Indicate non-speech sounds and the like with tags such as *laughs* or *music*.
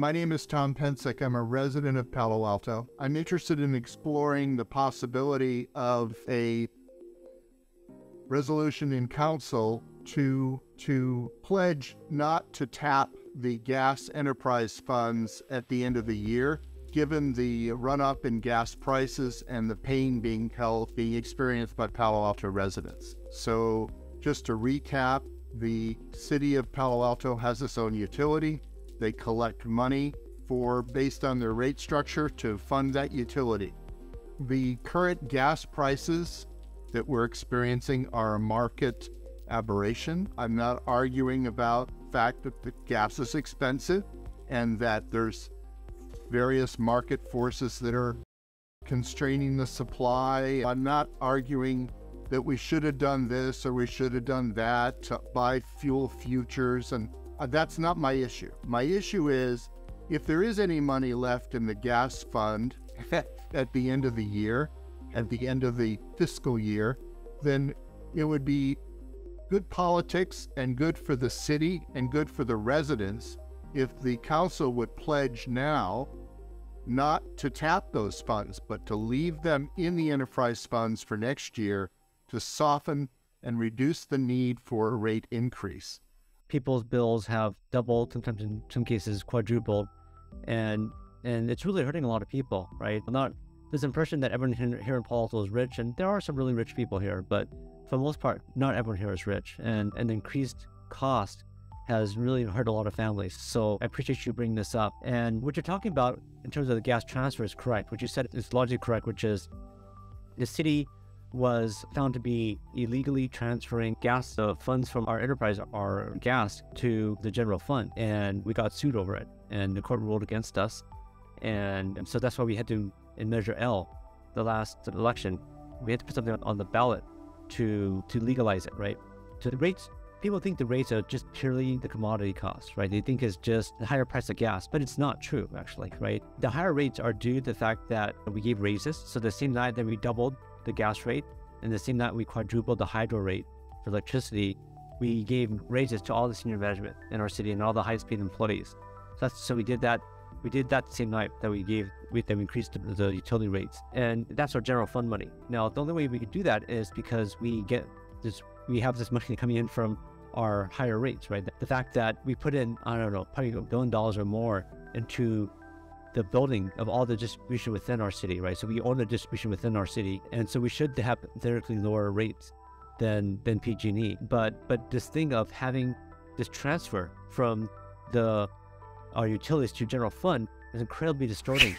My name is Tom Pensick. I'm a resident of Palo Alto. I'm interested in exploring the possibility of a resolution in council to to pledge not to tap the gas enterprise funds at the end of the year given the run up in gas prices and the pain being held being experienced by Palo Alto residents. So just to recap, the city of Palo Alto has its own utility. They collect money for based on their rate structure to fund that utility. The current gas prices that we're experiencing are a market aberration. I'm not arguing about the fact that the gas is expensive and that there's various market forces that are constraining the supply. I'm not arguing that we should have done this or we should have done that to buy fuel futures. And Uh, that's not my issue. My issue is if there is any money left in the gas fund *laughs* at the end of the year, at the end of the fiscal year, then it would be good politics and good for the city and good for the residents if the council would pledge now not to tap those funds, but to leave them in the enterprise funds for next year to soften and reduce the need for a rate increase. People's bills have doubled, sometimes in some cases quadrupled, and and it's really hurting a lot of people, right? Not this impression that everyone here in Palo Alto is rich, and there are some really rich people here, but for the most part, not everyone here is rich, and an increased cost has really hurt a lot of families. So I appreciate you bringing this up. And what you're talking about in terms of the gas transfer is correct. What you said is largely correct, which is the city was found to be illegally transferring gas the funds from our enterprise our gas to the general fund and we got sued over it and the court ruled against us and so that's why we had to in measure l the last election we had to put something on the ballot to to legalize it right so the rates people think the rates are just purely the commodity cost, right? They think it's just the higher price of gas, but it's not true, actually, right? The higher rates are due to the fact that we gave raises. So the same night that we doubled the gas rate, and the same night we quadrupled the hydro rate for electricity, we gave raises to all the senior management in our city and all the high-speed employees. So, so we did that. We did that the same night that we gave, we, that we increased the, the utility rates, and that's our general fund money. Now, the only way we could do that is because we get this, we have this money coming in from our higher rates, right? The fact that we put in, I don't know, probably a billion dollars or more into the building of all the distribution within our city, right? So we own the distribution within our city, and so we should have theoretically lower rates than than PG&E. But but this thing of having this transfer from the our utilities to general fund is incredibly distorting